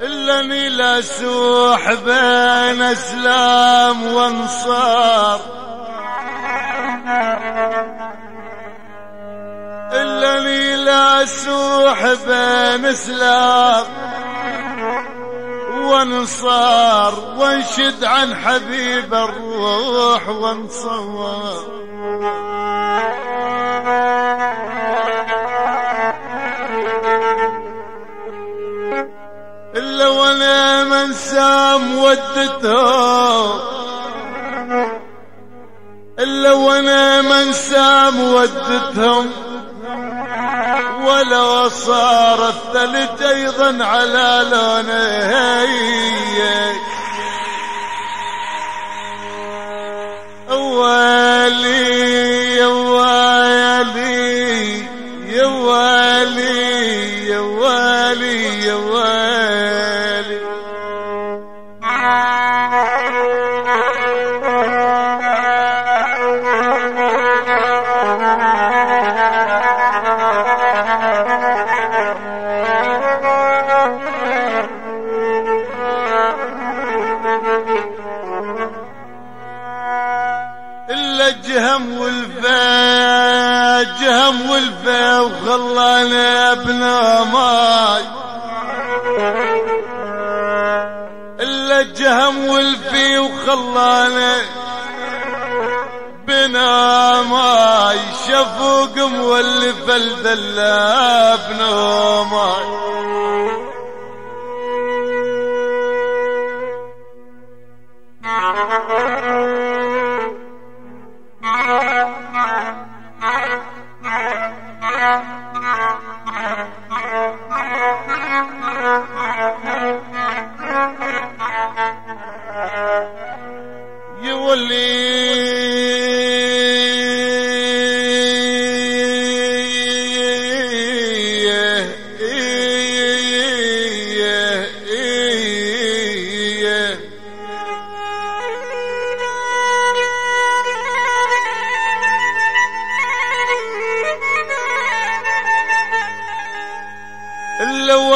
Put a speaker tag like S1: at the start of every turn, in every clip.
S1: إلا نيل سوح بين أسلام وأنصار. إلا نيل سوح بين أسلام وأنصار. وانشد عن حبيب الروح وانصار. إلا وأنا منسى مودتهم إلا وأنا منسى مودتهم ولا صار الثلج أيضا على لونه إلا الجهم والفا جهم والفا وخلانا ابن ماي. إلا الجهم والفي وخلانا بنا ماي. شفوق مولف الذلا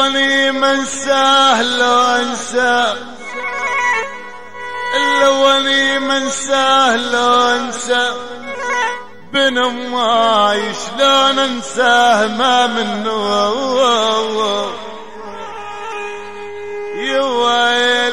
S1: إلا وني منساه لو انساه الا ولي من سهل انسى بن ماي شلون انساه ما منه يا ويلي